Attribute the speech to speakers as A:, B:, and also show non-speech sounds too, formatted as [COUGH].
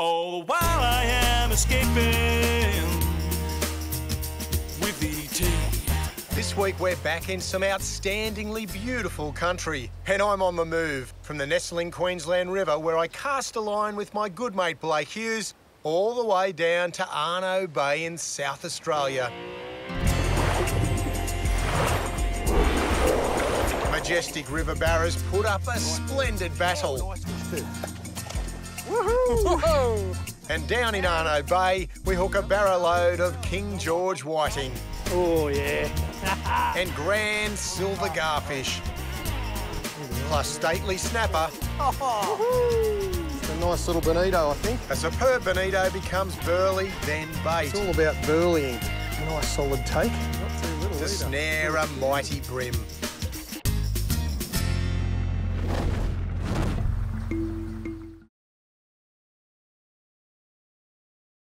A: All while I am escaping with ET.
B: This week we're back in some outstandingly beautiful country, and I'm on the move from the nestling Queensland River where I cast a line with my good mate Blake Hughes all the way down to Arno Bay in South Australia. Majestic river barras put up a splendid battle. And down in Arno Bay, we hook a barrow load of King George whiting
C: Oh, yeah. [LAUGHS]
B: and grand silver garfish. Plus stately snapper.
D: It's a nice little bonito, I think.
B: A superb bonito becomes burley, then bait.
D: It's all about burleying. Nice solid take.
B: To snare a mighty bream.